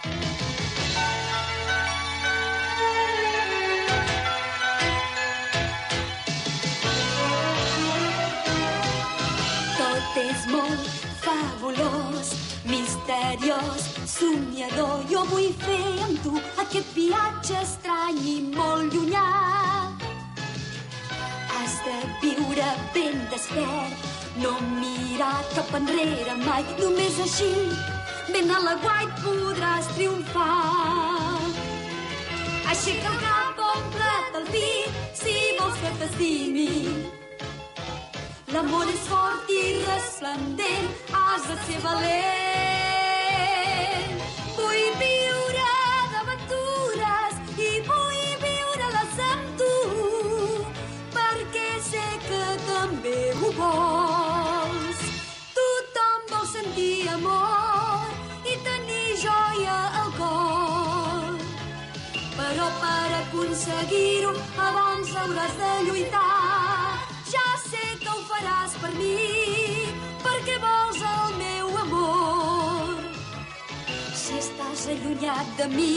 Tot és molt fabulós, misteriós, somiador. Jo vull fer amb tu aquest viatge estrany i molt llunyà. Has de viure ben despert, no mirar cap enrere mai, només així ben a la guait podràs triomfar. Aixeca el cap, omple't el pit, si vols que t'estimi. L'amor és fort i resplendent, has de ser valent. Però per aconseguir-ho abans hauràs de lluitar. Ja sé que ho faràs per mi, perquè vols el meu amor. Si estàs allunyat de mi,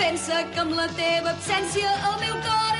pensa que amb la teva absència el meu cor